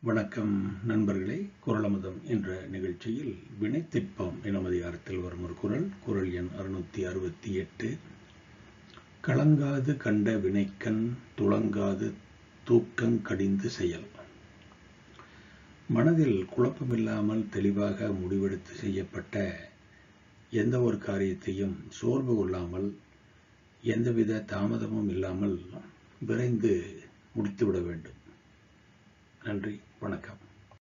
வணக்கம் நண்பர்களே. குரலமுதம் என்ற நிகழ்ச்சியில் வினைத்திற்பம் எனும் அதிகாரத்தில் வரும் ஒரு குரல். குரல் எண் அறுநூத்தி அறுபத்தி எட்டு. கலங்காது கண்ட வினைக்கண் துளங்காது தூக்கங் கடிந்து செயல். மனதில் குழப்பமில்லாமல் தெளிவாக முடிவெடுத்து செய்யப்பட்ட எந்த ஒரு காரியத்தையும் சோர்வு கொள்ளாமல் எந்தவித தாமதமும் இல்லாமல் விரைந்து முடித்துவிட வேண்டும். நன்றி வணக்கம்.